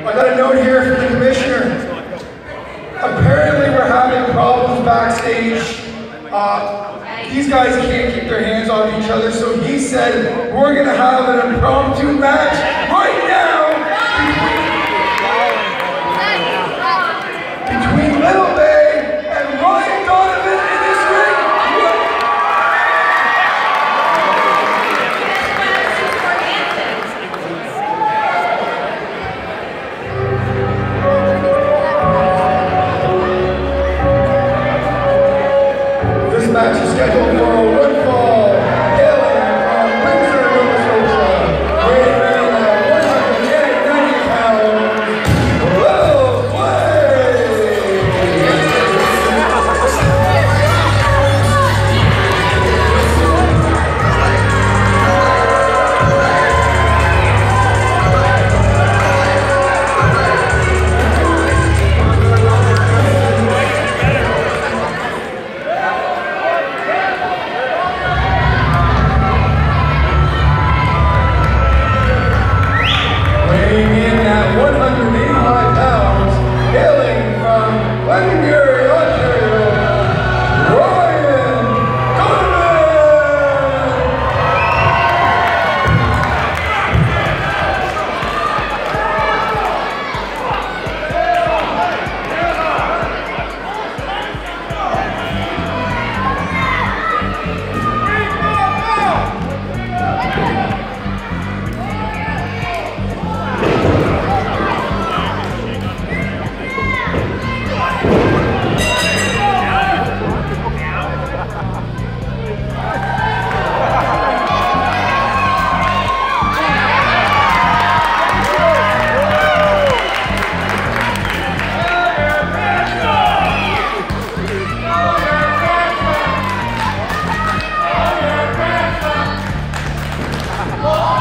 I got a note here from the commissioner. Apparently, we're having problems backstage. Uh, these guys can't keep their hands off each other, so he said we're gonna have an impromptu 와!